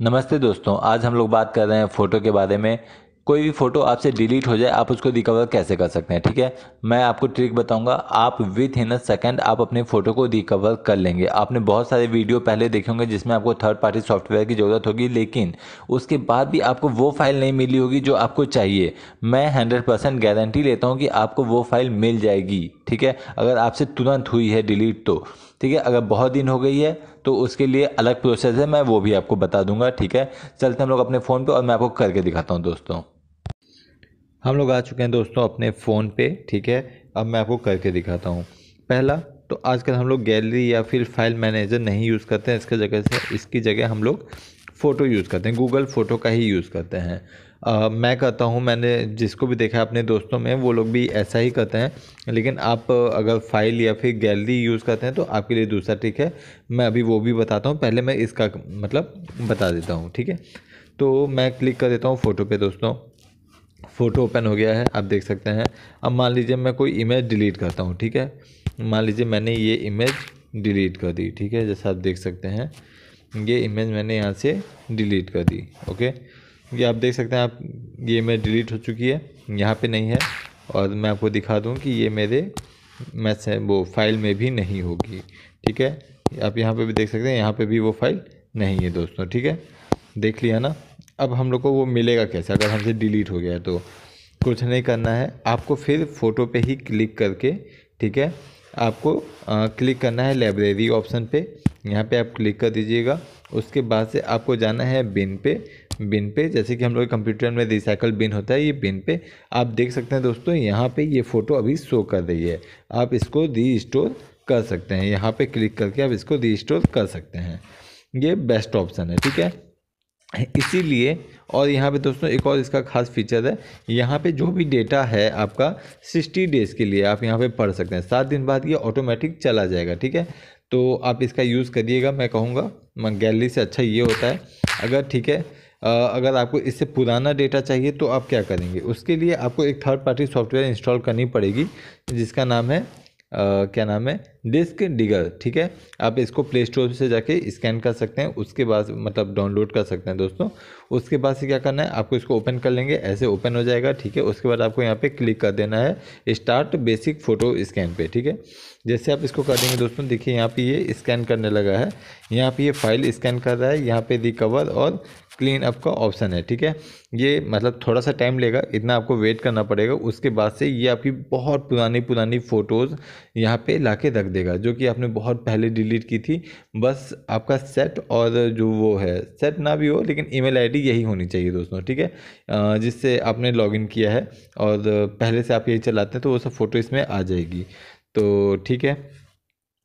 नमस्ते दोस्तों, आज हम लोग बात कर रहे हैं फ़ोटो के बारे में। कोई भी फ़ोटो आपसे डिलीट हो जाए, आप उसको रिकवर कैसे कर सकते हैं, ठीक है? मैं आपको ट्रिक बताऊँगा, आप विथ इन अ सेकेंड आप अपने फ़ोटो को रिकवर कर लेंगे। आपने बहुत सारे वीडियो पहले देखे होंगे जिसमें आपको थर्ड पार्टी सॉफ्टवेयर की ज़रूरत होगी, लेकिन उसके बाद भी आपको वो फ़ाइल नहीं मिली होगी जो आपको चाहिए। मैं हंड्रेड गारंटी लेता हूँ कि आपको वो फ़ाइल मिल जाएगी। ठीक है? अगर आपसे तुरंत हुई है डिलीट तो ठीक है? अगर बहुत दिन हो गई है तो उसके लिए अलग प्रोसेस है, मैं वो भी आपको बता दूँगा, ठीक है? चलते हम लोग अपने फ़ोन पे और मैं आपको करके दिखाता हूँ दोस्तों। हम लोग आ चुके हैं दोस्तों अपने फ़ोन पे, ठीक है? अब मैं आपको करके दिखाता हूँ। पहला तो आजकल हम लोग गैलरी या फिर फ़ाइल मैनेजर नहीं यूज़ करते हैं, इसकी जगह से, इसकी जगह हम लोग फ़ोटो यूज़ करते हैं गूगल फ़ोटो का ही यूज़ करते हैं। आ, मैं कहता हूँ मैंने जिसको भी देखा अपने दोस्तों में वो लोग भी ऐसा ही करते हैं। लेकिन आप अगर फ़ाइल या फिर गैलरी यूज़ करते हैं तो आपके लिए दूसरा ट्रिक है। मैं अभी वो भी बताता हूँ पहले मैं इसका मतलब बता देता हूँ ठीक है? तो मैं क्लिक कर देता हूँ फ़ोटो पे दोस्तों। फ़ोटो ओपन हो गया है आप देख सकते हैं। अब मान लीजिए मैं कोई इमेज डिलीट करता हूँ ठीक है? मान लीजिए मैंने ये इमेज डिलीट कर दी ठीक है? जैसा आप देख सकते हैं। ये इमेज मैंने यहाँ से डिलीट कर दी ओके ये आप देख सकते हैं आप ये इमेज डिलीट हो चुकी है यहाँ पे नहीं है और मैं आपको दिखा दूँ कि ये मेरे मैसे वो फ़ाइल में भी नहीं होगी ठीक है? आप यहाँ पे भी देख सकते हैं यहाँ पे भी वो फ़ाइल नहीं है दोस्तों ठीक है? देख लिया ना? अब हम लोग को वो मिलेगा कैसे? अगर हमसे डिलीट हो गया तो कुछ नहीं करना है आपको फिर फ़ोटो पे ही क्लिक करके ठीक है? आपको आ, क्लिक करना है लाइब्रेरी ऑप्शन पे यहाँ पे आप क्लिक कर दीजिएगा। उसके बाद से आपको जाना है बिन पे। बिन पे, जैसे कि हम लोग कंप्यूटर में रिसाइकल बिन होता है, ये बिन पे। आप देख सकते हैं दोस्तों, यहाँ पे ये फ़ोटो अभी शो कर रही है। आप इसको री स्टोर कर सकते हैं। यहाँ पे क्लिक करके आप इसको री स्टोर कर सकते हैं। ये बेस्ट ऑप्शन है, ठीक है? इसीलिए, और यहाँ पे दोस्तों एक और इसका खास फीचर है। यहाँ पे जो भी डेटा है आपका सिक्सटी डेज़ के लिए आप यहाँ पे पढ़ सकते हैं। सात दिन बाद ये ऑटोमेटिक चला जाएगा, ठीक है? तो आप इसका यूज़ करिएगा मैं कहूँगा गैलरी से अच्छा ये होता है। अगर ठीक है अगर आपको इससे पुराना डेटा चाहिए तो आप क्या करेंगे? उसके लिए आपको एक थर्ड पार्टी सॉफ्टवेयर इंस्टॉल करनी पड़ेगी जिसका नाम है आ, क्या नाम है? डिस्क डिगर, ठीक है? आप इसको प्ले स्टोर से जाके स्कैन कर सकते हैं। उसके बाद मतलब डाउनलोड कर सकते हैं दोस्तों। उसके बाद से क्या करना है? आपको इसको ओपन कर लेंगे। ऐसे ओपन हो जाएगा, ठीक है? उसके बाद आपको यहाँ पे क्लिक कर देना है स्टार्ट बेसिक फ़ोटो स्कैन पे, ठीक है? जैसे आप इसको कर देंगे दोस्तों, देखिए यहाँ पे ये स्कैन करने लगा है। यहाँ पे ये फ़ाइल स्कैन कर रहा है। यहाँ पे रिकवर और क्लीन अप का ऑप्शन है, ठीक है? ये मतलब थोड़ा सा टाइम लेगा, इतना आपको वेट करना पड़ेगा। उसके बाद से ये आपकी बहुत पुरानी पुरानी फ़ोटोज़ यहाँ पे ला के रख देगा, जो कि आपने बहुत पहले डिलीट की थी। बस आपका सेट और जो वो है सेट ना भी हो, लेकिन ईमेल आईडी यही होनी चाहिए दोस्तों, ठीक है? जिससे आपने लॉगिन किया है और पहले से आप यही चलाते हैं तो वो सब फ़ोटो इसमें आ जाएगी। तो ठीक है,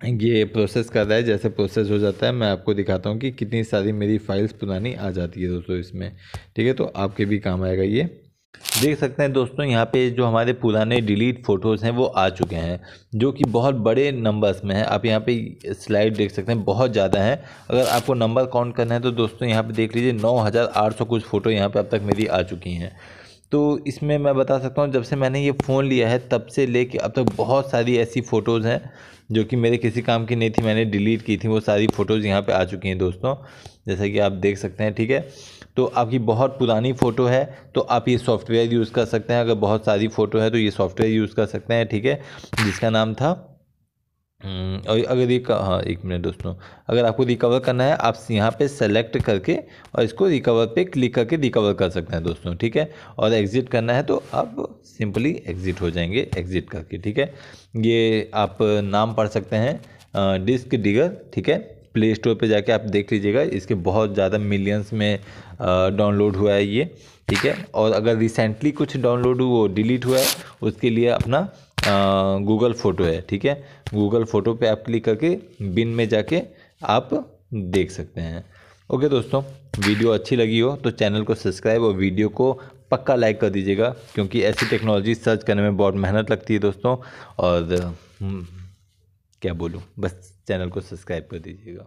ये प्रोसेस कर रहा है, जैसे प्रोसेस हो जाता है, मैं आपको दिखाता हूँ कि कितनी सारी मेरी फाइल्स पुरानी आ जाती है दोस्तों इसमें, ठीक है? तो आपके भी काम आएगा ये। देख सकते हैं दोस्तों, यहाँ पे जो हमारे पुराने डिलीट फ़ोटोज़ हैं, वो आ चुके हैं, जो कि बहुत बड़े नंबर्स में हैं। आप यहाँ पे स्लाइड देख सकते हैं, बहुत ज़्यादा हैं। अगर आपको नंबर काउंट करना है तो दोस्तों, यहाँ पे देख लीजिए, नौ हज़ार आठ सौ कुछ फ़ोटो यहाँ पे अब तक मेरी आ चुकी हैं। तो इसमें मैं बता सकता हूँ, जब से मैंने ये फ़ोन लिया है, तब से लेके अब तक बहुत सारी ऐसी फ़ोटोज़ हैं, जो कि मेरे किसी काम की नहीं थी, मैंने डिलीट की थी, वो सारी फ़ोटोज़ यहाँ पे आ चुकी हैं दोस्तों, जैसा कि आप देख सकते हैं, ठीक है? तो आपकी बहुत पुरानी फ़ोटो है तो आप ये सॉफ्टवेयर यूज़ कर सकते हैं, अगर बहुत सारी फ़ोटो है तो ये सॉफ्टवेयर यूज़ कर सकते हैं, ठीक है? जिसका नाम था और अगर ये हाँ एक मिनट दोस्तों। अगर आपको रिकवर करना है, आप यहाँ पे सेलेक्ट करके और इसको रिकवर पे क्लिक करके रिकवर कर सकते हैं दोस्तों, ठीक है? और एग्ज़िट करना है तो आप सिंपली एग्ज़िट हो जाएँगे एग्ज़िट करके, ठीक है? ये आप नाम पढ़ सकते हैं डिस्क डिगर ठीक है? प्ले स्टोर पर जाके आप देख लीजिएगा, इसके बहुत ज़्यादा मिलियंस में डाउनलोड हुआ है ये, ठीक है? और अगर रिसेंटली कुछ डाउनलोड वो डिलीट हुआ है, उसके लिए अपना गूगल फ़ोटो है ठीक है? गूगल फ़ोटो पे आप क्लिक करके बिन में जाके आप देख सकते हैं। ओके दोस्तों वीडियो अच्छी लगी हो तो चैनल को सब्सक्राइब और वीडियो को पक्का लाइक कर दीजिएगा क्योंकि ऐसी टेक्नोलॉजी सर्च करने में बहुत मेहनत लगती है दोस्तों और हम्म, क्या बोलूँ? बस चैनल को सब्सक्राइब कर दीजिएगा।